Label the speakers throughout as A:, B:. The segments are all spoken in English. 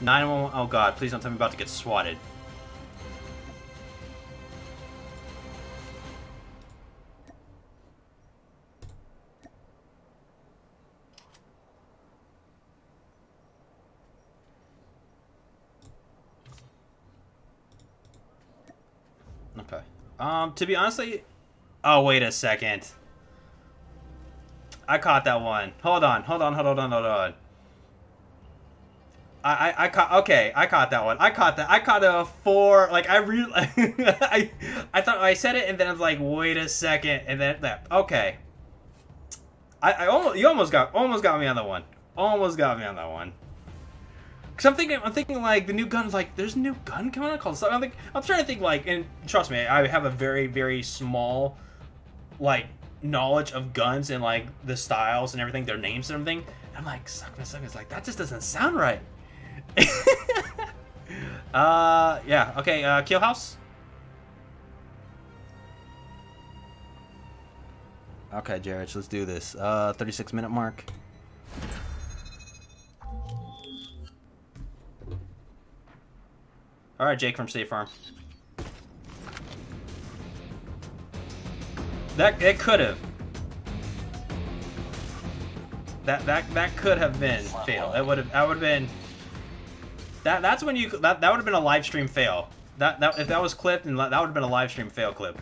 A: 911. Oh god, please don't tell me I'm about to get swatted. Okay. Um, to be honestly, oh wait a second. I caught that one. Hold on, hold on, hold on, hold on, hold on. I, I, caught. Okay, I caught that one. I caught that. I caught a four. Like I really, I, I thought I said it, and then I was like, wait a second, and then that. Okay. I, I almost, you almost got, almost got me on that one. Almost got me on that one. Cause I'm thinking, I'm thinking like the new gun's like, there's a new gun coming out called something. I'm, think, I'm trying to think like, and trust me, I have a very, very small, like knowledge of guns and like the styles and everything, their names and everything. I'm like, suck my suck. It's like that just doesn't sound right. uh, yeah. Okay. Uh, Kill House. Okay, Jared, let's do this. Uh, 36 minute mark. All right, Jake from State Farm. That it could have. That that that could have been fail. It would have. That would have been. That that's when you that that would have been a live stream fail. That that if that was clipped and that would have been a live stream fail clip.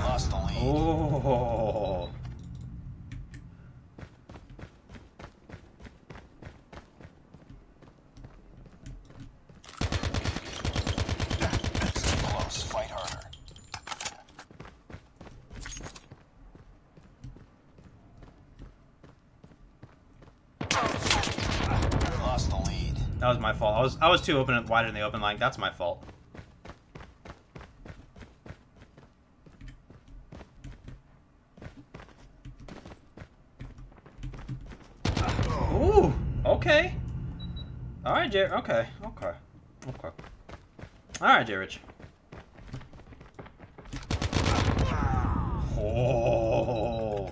B: Lost the lead.
A: Oh. That was my fault. I was I was too open and wider than the open like that's my fault. Ooh, okay. All right, Jared. Okay, okay, okay. All right, Jared. Oh,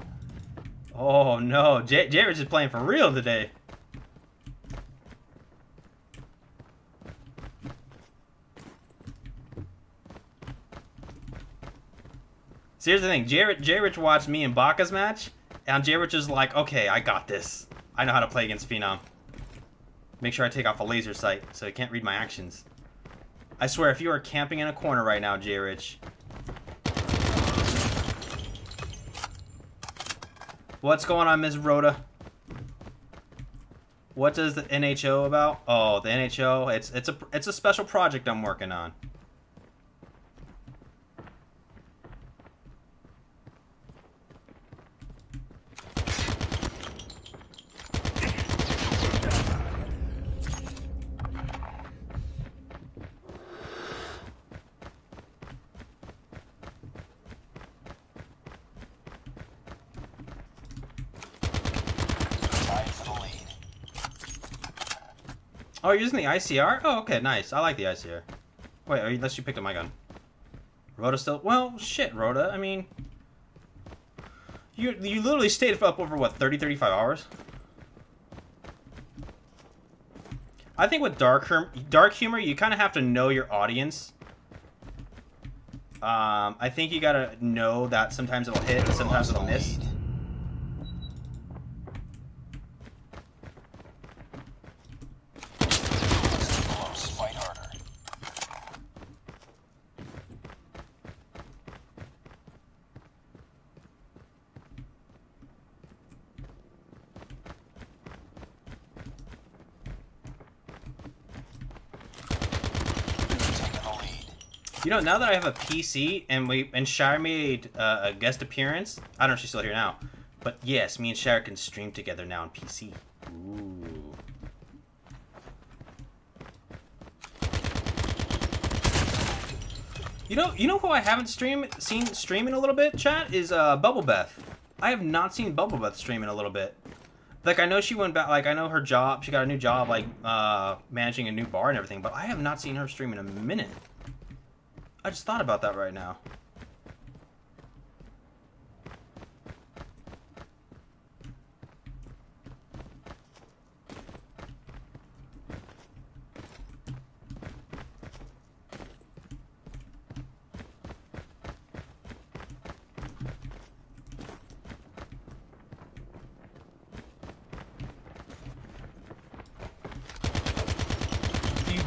A: oh no, J- Jared's is playing for real today. Here's the thing. Jared, Jared watched me and Baka's match, and Jared is like, okay, I got this. I know how to play against Phenom. Make sure I take off a laser sight so he can't read my actions. I swear, if you are camping in a corner right now, J Rich. What's going on, Ms. Rhoda? What does the NHO about? Oh, the NHO. It's it's a it's a special project I'm working on.
B: Tied for the lead.
A: Oh, you're using the ICR? Oh, okay, nice. I like the ICR. Wait, unless you picked up my gun. Rhoda still... Well, shit, Rhoda. I mean... You, you literally stayed up over, what, 30, 35 hours? I think with dark, dark humor, you kind of have to know your audience. Um, I think you gotta know that sometimes it'll hit and sometimes it'll miss. You know, now that I have a PC and we and Shire made uh, a guest appearance, I don't know if she's still here now, but yes, me and Shire can stream together now on PC. Ooh. You know, you know who I haven't stream seen streaming a little bit, chat is uh, Bubble Beth. I have not seen Bubble Beth stream in a little bit. Like I know she went back, like I know her job, she got a new job, like uh, managing a new bar and everything, but I have not seen her stream in a minute. I just thought about that right now.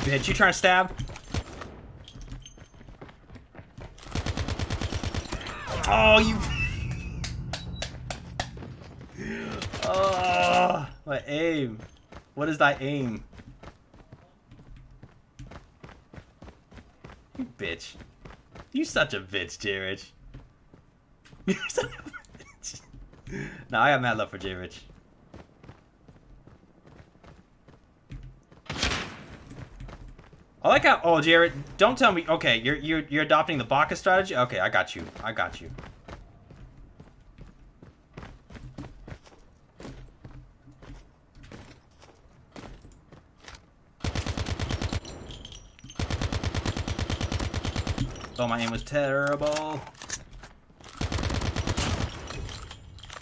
A: bitch. You trying to stab? Oh, you. oh, my aim. What is thy aim? You bitch. You such a bitch, J Rich. You're such a bitch. No, I got mad love for J I like how. Oh, Jared, don't tell me. Okay, you're you're you're adopting the Baka strategy. Okay, I got you. I got you. Oh, my aim was terrible.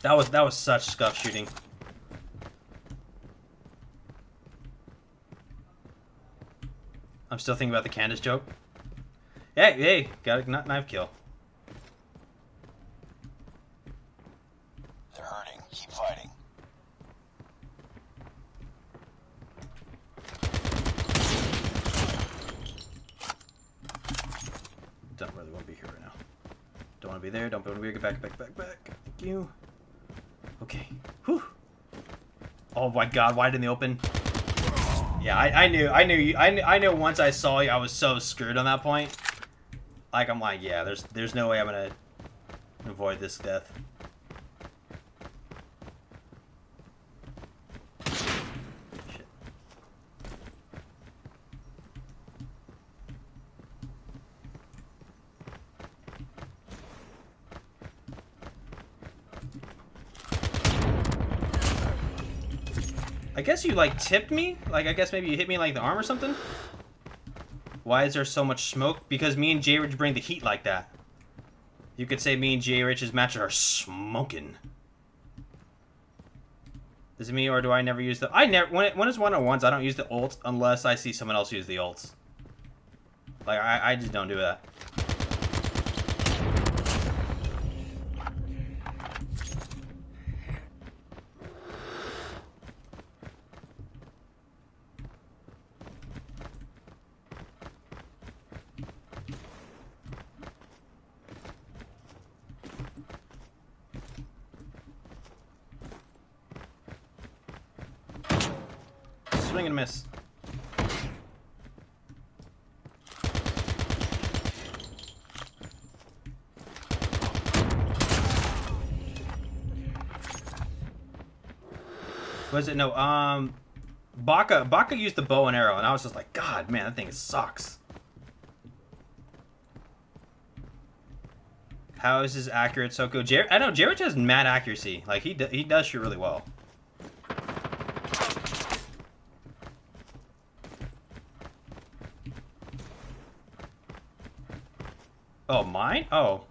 A: That was that was such scuff shooting. I'm still thinking about the Candace joke. Hey, hey, got a knife kill.
B: They're hurting. Keep fighting.
A: Don't really want to be here right now. Don't want to be there. Don't want to be here. get back, back, back, back. Thank you. Okay. Whew. Oh my God! Wide in the open. Yeah, I, I knew, I knew you, I knew, I knew once I saw you, I was so screwed on that point. Like, I'm like, yeah, there's, there's no way I'm gonna avoid this death. I guess you, like, tipped me? Like, I guess maybe you hit me, like, the arm or something? Why is there so much smoke? Because me and J Rich bring the heat like that. You could say me and J Rich's matches are smoking. Is it me or do I never use the... I never... When, it, when it's one-on-ones, I don't use the ult unless I see someone else use the ults. Like, I, I just don't do that. Swing and miss. Was it no? Um, Baka Baka used the bow and arrow, and I was just like, God, man, that thing sucks. How is his accurate Soko? Jer I know Jared has mad accuracy. Like he he does shoot really well. Oh, mine? Oh.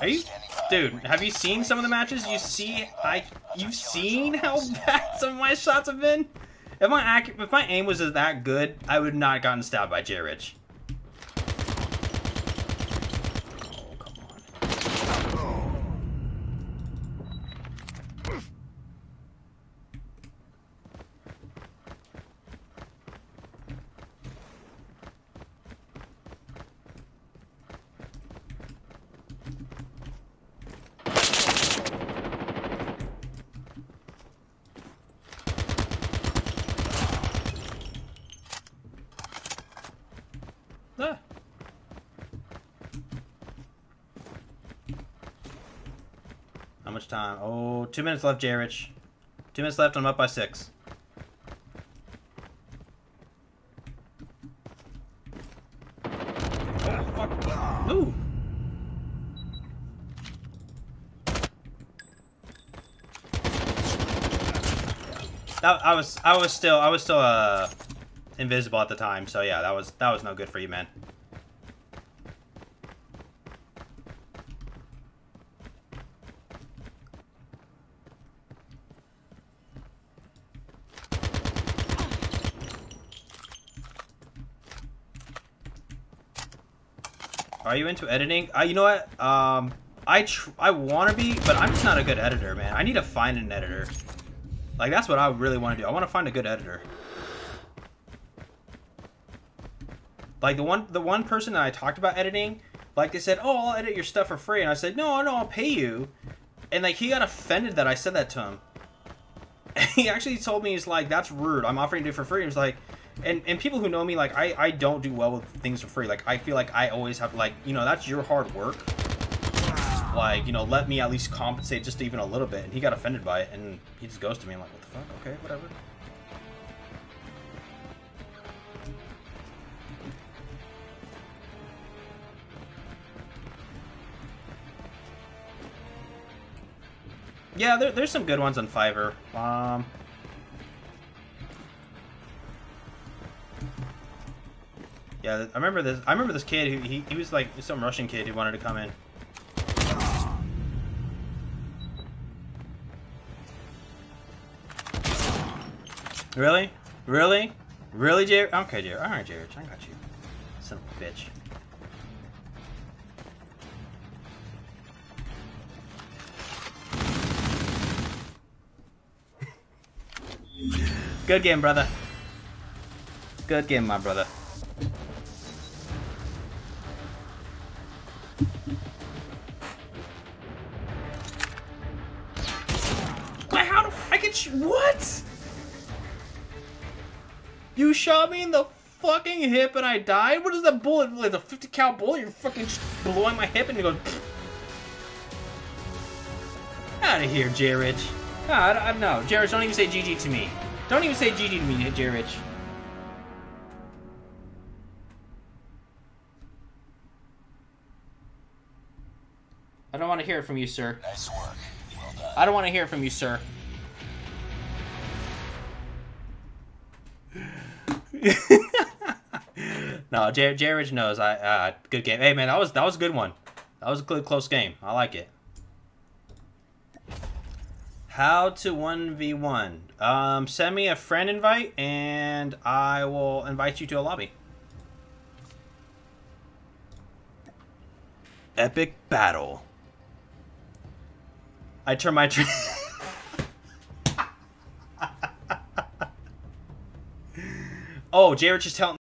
A: Are you, dude? Have you seen some of the matches? You see, I, you've seen how bad some of my shots have been. If my if my aim was that good, I would not have gotten stabbed by J much time? Oh, two minutes left, J. Two minutes left, I'm up by six. Oh. Ooh. That, I was I was still I was still uh invisible at the time, so yeah, that was that was no good for you, man. Are you into editing? I, you know what? Um, I I want to be, but I'm just not a good editor, man. I need to find an editor. Like, that's what I really want to do. I want to find a good editor. Like, the one, the one person that I talked about editing, like, they said, oh, I'll edit your stuff for free. And I said, no, no, I'll pay you. And, like, he got offended that I said that to him. And he actually told me, he's like, that's rude. I'm offering to do it for free. He was like, and and people who know me, like I I don't do well with things for free. Like I feel like I always have like you know that's your hard work. Like you know, let me at least compensate just even a little bit. And he got offended by it, and he just goes to me. I'm like, "What the fuck? Okay, whatever." Yeah, there, there's some good ones on Fiverr. Um, yeah, I remember this. I remember this kid who he, he was like some Russian kid who wanted to come in. Really? Really? Really, Jared? Okay, Jared. All right, Jared. I got you. Son of a bitch. Good game, brother. Good game, my brother. How do I get you? What? You shot me in the fucking hip and I died? What is that bullet? Like a 50 cal bullet? You're fucking just blowing my hip and it goes. Out of here, J Rich. No, ah, I, I, no, J Rich, don't even say GG to me. Don't even say GG to me, J Rich. I don't want to hear it from you, sir.
B: Nice work. Well done.
A: I don't want to hear it from you, sir. no, J- J- Rich knows. I uh, good game. Hey man, that was that was a good one. That was a good close game. I like it. How to one v one? Um, send me a friend invite, and I will invite you to a lobby. Epic battle. I turn my. Tr- oh, Jared just telling.